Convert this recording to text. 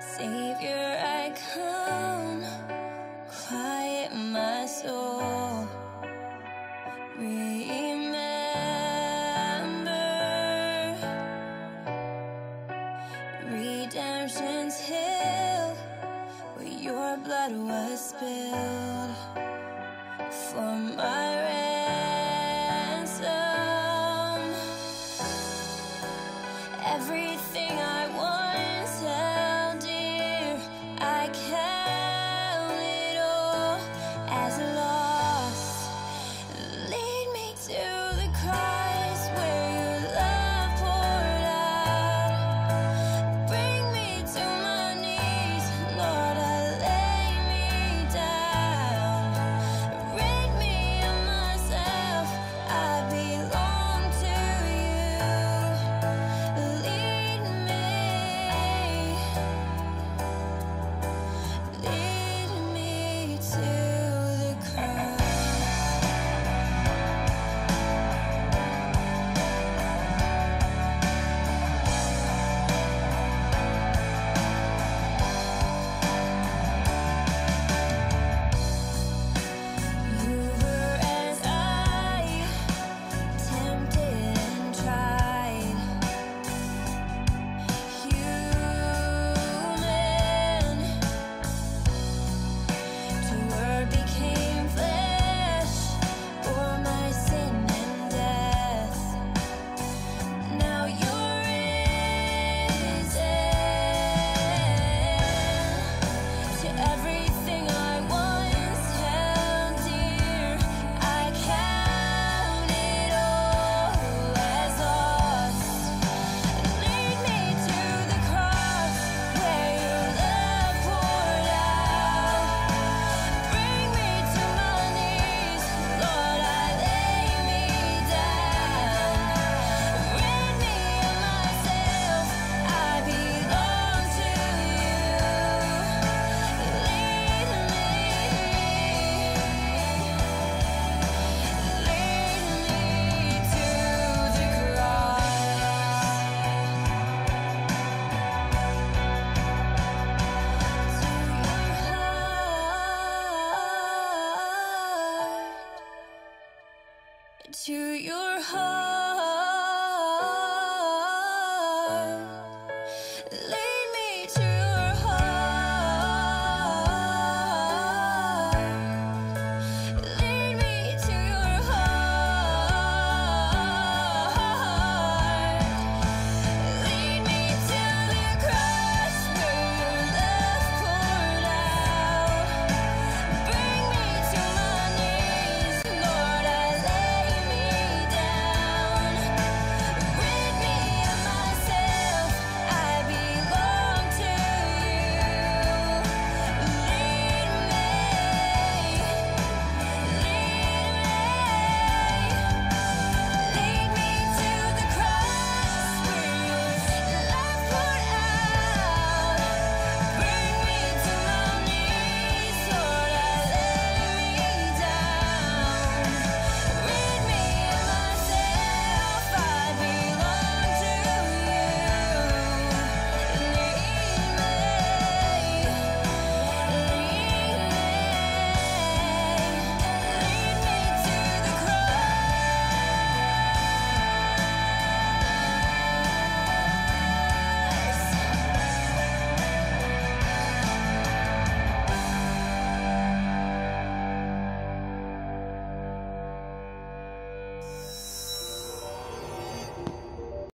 Savior, I come, quiet my soul. Remember, redemption's hill, where your blood was spilled for my. your heart.